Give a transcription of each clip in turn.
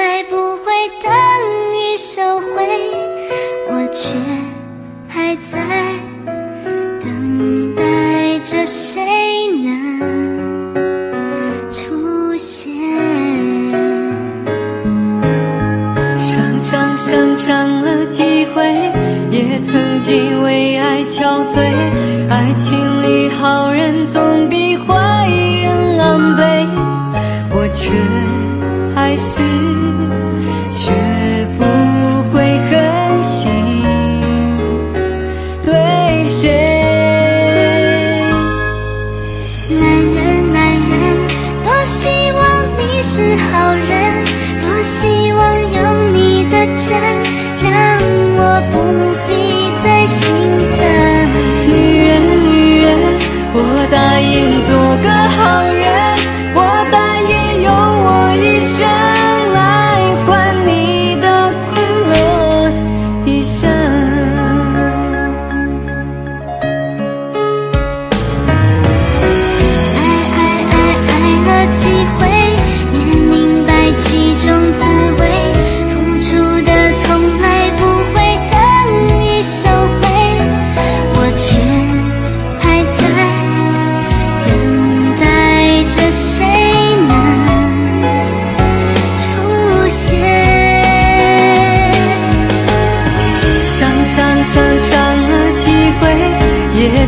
爱不会等你收回我却还在等待着谁能出现伤伤伤伤了几回也曾经为爱憔悴爱情里好人总比坏人狼狈我却还是我希望有你的真，让我不必。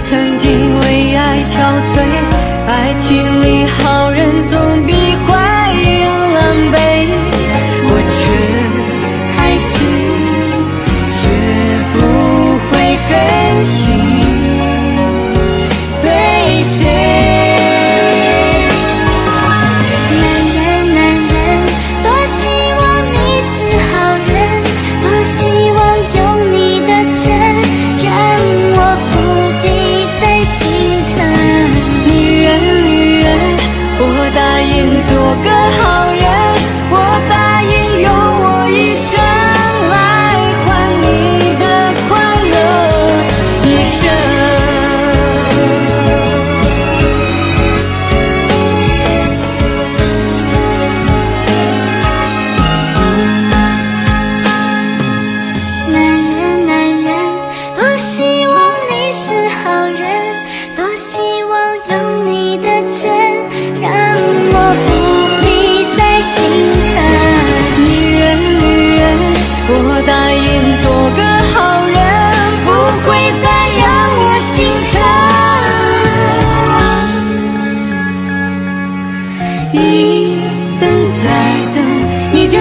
曾经为爱憔悴爱情里好人总比坏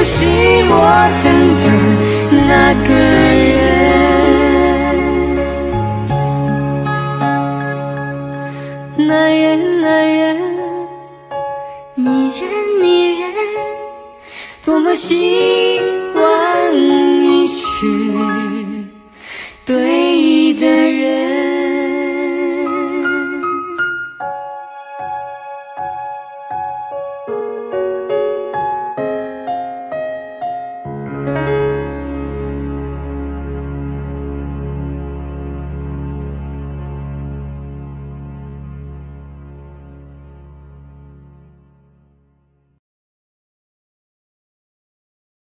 是我等的那个人男人男人女人女人多么希望你是对的人